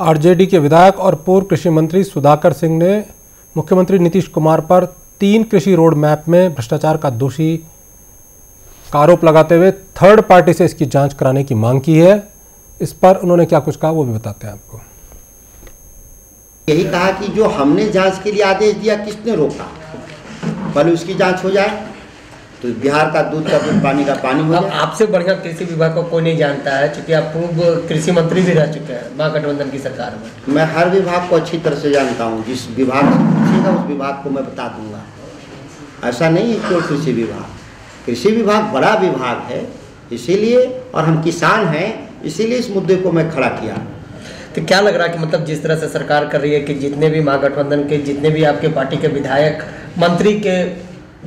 RJD के विधायक और पूर्व कृषि मंत्री सुधाकर सिंह ने मुख्यमंत्री नीतीश कुमार पर तीन कृषि रोड मैप में भ्रष्टाचार का दोषी का आरोप लगाते हुए थर्ड पार्टी से इसकी जाँच कराने की मांग की है। इस पर उन्होंने क्या कुछ कहा वो भी बताते हैं आपको। यही कहा कि जो हमने जाँच के लिए आदेश दिया, किसने रोका? पहले उसकी जाँच हो जाए। तो बिहार का दूध का दूध पानी का पानी हो अब आपसे बढ़िया कृषि विभाग को कोई नहीं जानता है क्योंकि आप पूर्व कृषि मंत्री भी रह चुके हैं महागठबंधन की सरकार में। मैं हर विभाग को अच्छी तरह से जानता हूँ जिस विभाग से पूछेगा उस विभाग को मैं बता दूँगा। ऐसा नहीं है केवल कृषि विभाग। कृषि विभाग बड़ा विभाग है इसीलिए और हम किसान हैं इसीलिए इस मुद्दे को मैं खड़ा किया। तो क्या लग रहा है कि मतलब जिस तरह से सरकार कर रही है कि जितने भी महागठबंधन के जितने भी आपके पार्टी के विधायक मंत्री के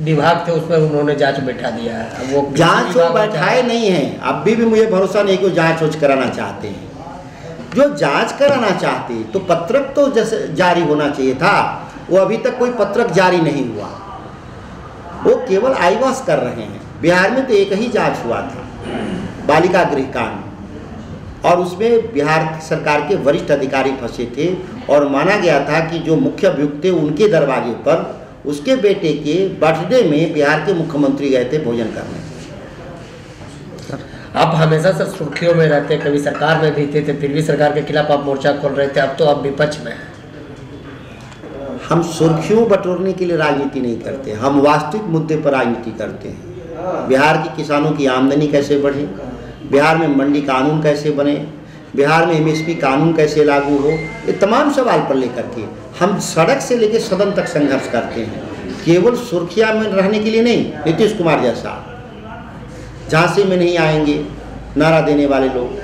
विभाग थे उसमें उन्होंने जाँच बैठा दिया है। वो जाँच वो बैठाए नहीं है। अभी भी मुझे भरोसा नहीं कि जाँच उच कराना चाहते हैं। जो जाँच कराना चाहते तो पत्रक तो जैसे जारी होना चाहिए था वो अभी तक कोई पत्रक जारी नहीं हुआ। वो केवल आईवास कर रहे हैं। बिहार में तो एक ही जाँच हुआ था बालिका गृह कांड। और उसमें बिहार सरकार के वरिष्ठ अधिकारी फंसे थे और माना गया था कि जो मुख्य अभियुक्त थे उनके दरवाजे पर उसके बेटे के बर्थडे में बिहार के मुख्यमंत्री गए थे भोजन करने। आप हमेशा से सुर्खियों में रहते कभी सरकार में भी थे, थे फिर भी सरकार के खिलाफ आप मोर्चा खोल रहे थे अब तो आप विपक्ष में हैं। हम सुर्खियों बटोरने के लिए राजनीति नहीं करते हम वास्तविक मुद्दे पर राजनीति करते हैं। बिहार के किसानों की आमदनी कैसे बढ़े? बिहार में मंडी कानून कैसे बने? बिहार में एमएसपी कानून कैसे लागू हो, ये तमाम सवाल पर लेकर के हम सड़क से लेकर सदन तक संघर्ष करते हैं। केवल सुर्खिया में रहने के लिए नहीं, नीतीश कुमार जैसा। झांसी में नहीं आएँगे, नारा देने वाले लोग।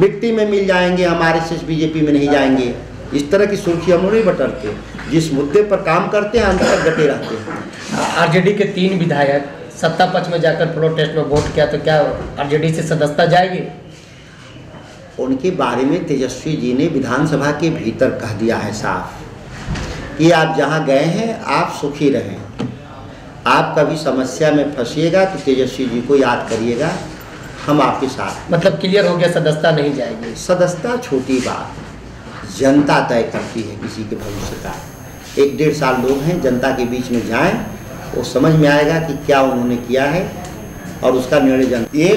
मिट्टी में मिल जाएँगे हमारे से बीजेपी में नहीं जाएँगे। इस तरह की सुर्खी हम नहीं बटरते। जिस मुद्दे पर काम करते हैं, अंत तक डटे रहते हैं। आरजेडी के तीन विधायक सत्ता पक्ष में जाकर प्रोटेस्ट में वोट किया तो क्या आरजेडी से सदस्यता जाएगी? उनके बारे में तेजस्वी जी ने विधानसभा के भीतर कह दिया है साफ़ कि आप जहाँ गए हैं आप सुखी रहें। आप कभी समस्या में फंसिएगा तो तेजस्वी जी को याद करिएगा हम आपके साथ मतलब क्लियर हो गया सदस्यता नहीं जाएगी। सदस्यता छोटी बात जनता तय करती है किसी के भविष्य का। एक डेढ़ साल लोग हैं जनता के बीच में जाएँ वो समझ में आएगा कि क्या उन्होंने किया है और उसका निर्णय जन ये